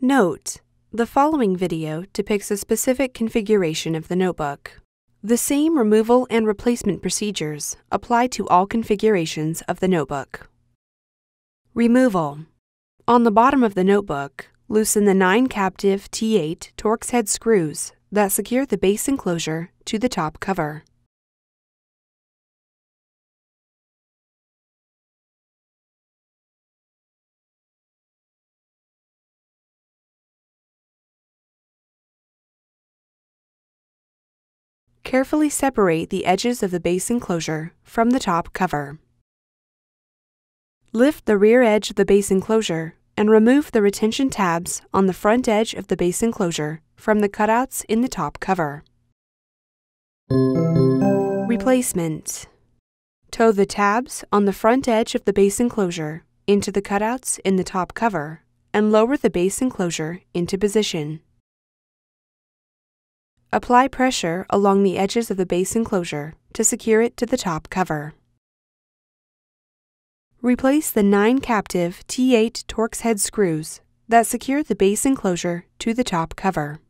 Note: The following video depicts a specific configuration of the notebook. The same removal and replacement procedures apply to all configurations of the notebook. Removal. On the bottom of the notebook, loosen the 9 captive T8 Torx head screws that secure the base enclosure to the top cover. Carefully separate the edges of the base enclosure from the top cover. Lift the rear edge of the base enclosure and remove the retention tabs on the front edge of the base enclosure from the cutouts in the top cover. Replacement Tow the tabs on the front edge of the base enclosure into the cutouts in the top cover and lower the base enclosure into position. Apply pressure along the edges of the base enclosure to secure it to the top cover. Replace the 9 captive T8 Torx head screws that secure the base enclosure to the top cover.